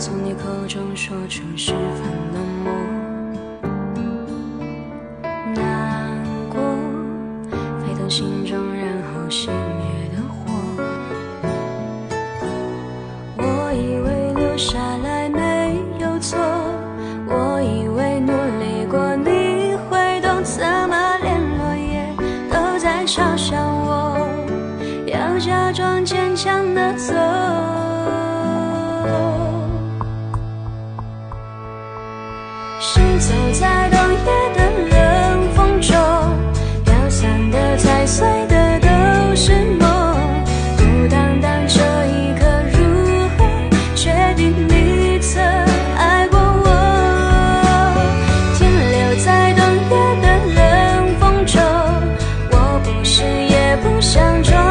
从你口中说出十分冷漠难过沸腾心中然后熄灭的火。我以为留下来没有错我以为努力过你会懂怎么连落叶都在嘲笑我要假装坚强的走。走在冬夜的冷风中飘散的踩碎的都是梦。孤单单这一刻如何确定你曾爱过我？停留在冬夜的冷风中我不是也不想装